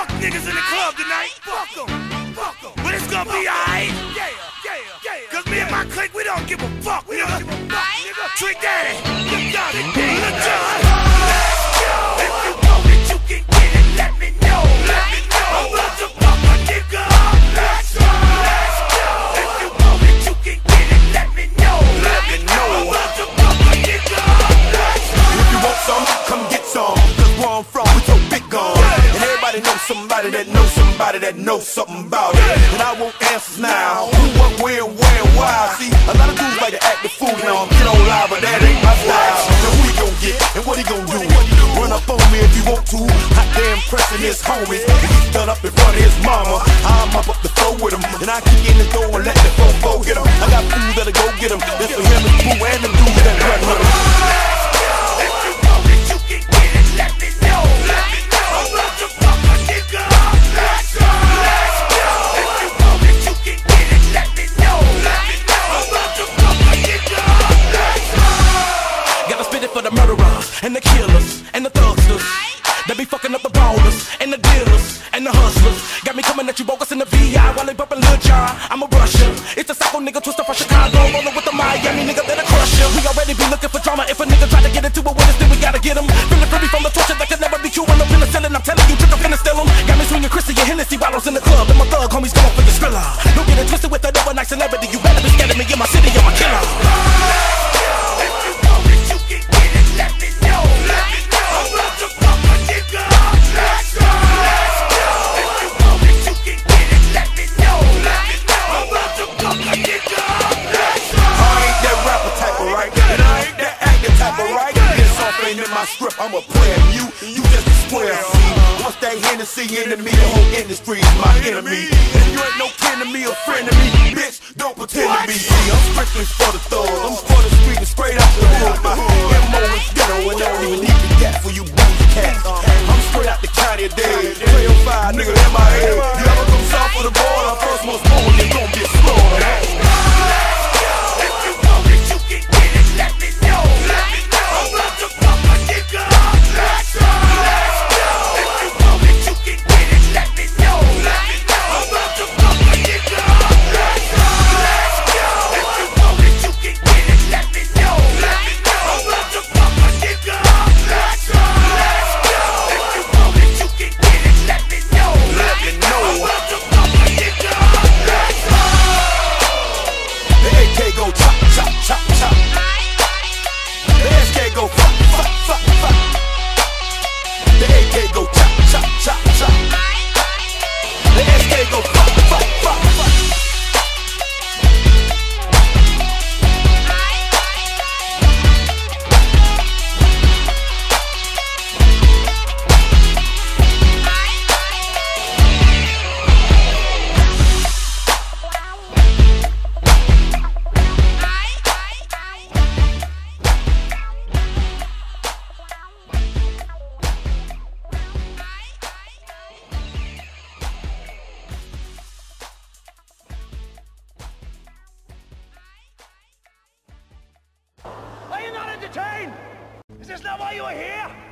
fuck niggas in the club tonight. Fuck them. Fuck them. But it's gonna be alright. Yeah, yeah, yeah. Cause me and my clique, we don't give a fuck, we. Don't give a fuck, nigga. Trick Daddy. Look down the that knows something about it. And I want answers now. Who, what, where, where, why? See, a lot of dudes like to act the fool now. Get on live, but that ain't my style. Now who he gon' get and what he gon' do? Run up on me if you want to. Hot damn pressing his homies. He's done up in front of his mama. I'm up up the floor with him. And I kick in the door and let the fofo get him. I got food that'll go get him. That's and the killers and the thugsters. They be fucking up the ballers and the dealers and the hustlers. Got me coming at you bogus in the VI while they bumping Lil Jon. I'm a Russia. It's a psycho nigga Twista from Chicago. Rolling with the Miami nigga that'll crush ya. We already be looking for drama. If a nigga try to get into it with us, then we gotta get him. Feeling free from the torture that could never be. When I'm penicillin, I'm telling you, finna steal 'em. Got me swinging Chrissy and Hennessy bottles in the club. And my thug homies up for the skrilla. Don't get it twisted with that overnight celebrity. You better be scared of me in my city. In my script, I'm a player. You, you just a square. See, once that Hennessy into me, the whole industry is my enemy. And you ain't no kin to me or friend to me, bitch. Don't pretend to be. See, I'm strictly for the thugs. I'm for the street and straight out the hood. My MO is ghetto, and Is this not why you are here?